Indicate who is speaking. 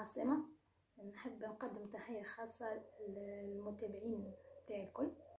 Speaker 1: العاصمة نحب نقدم تحية خاصة للمتابعين تاعي الكل.